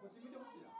こっち見てほしいな。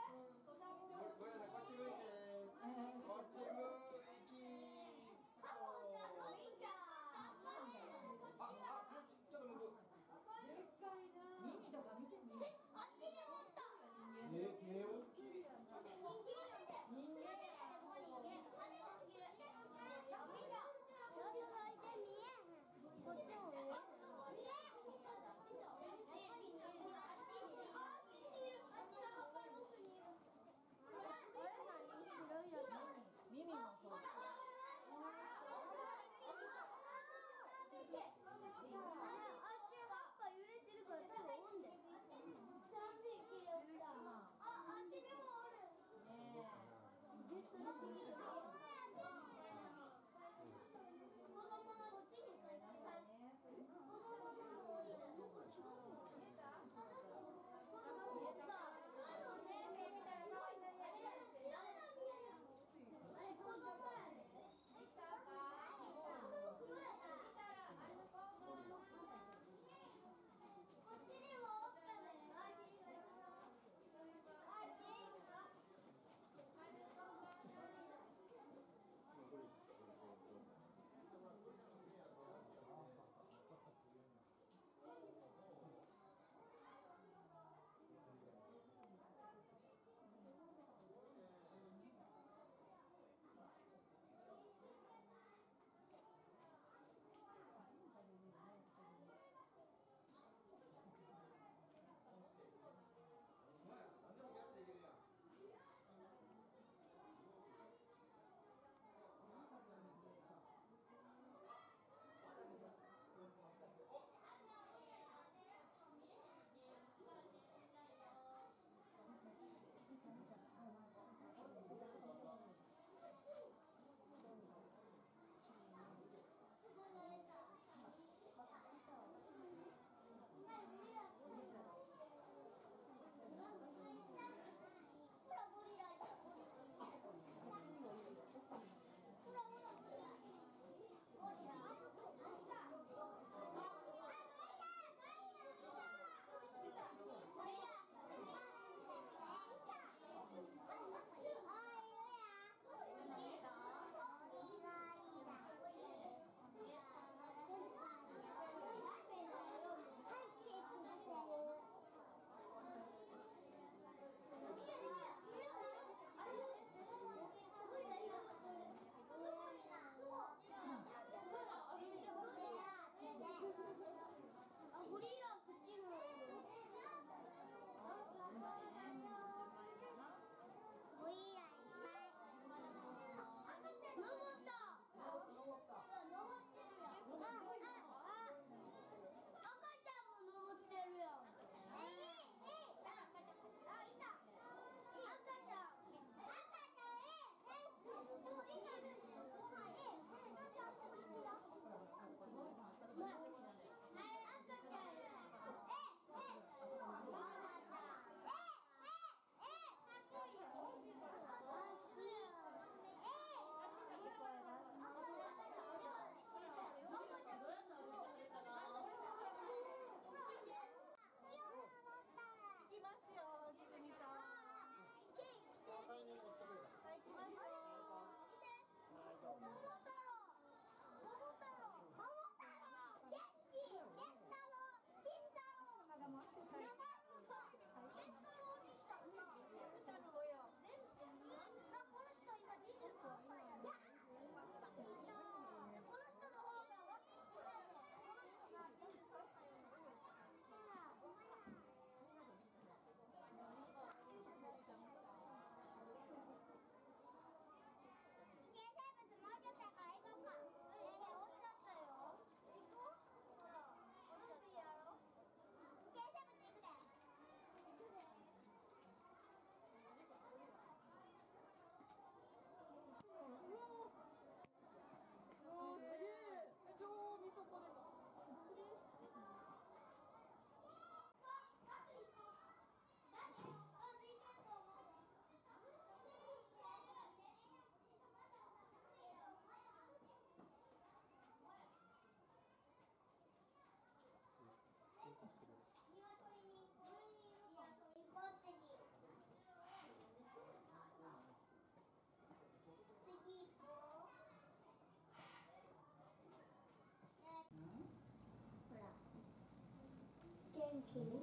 Quem?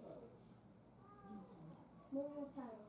Momotaro.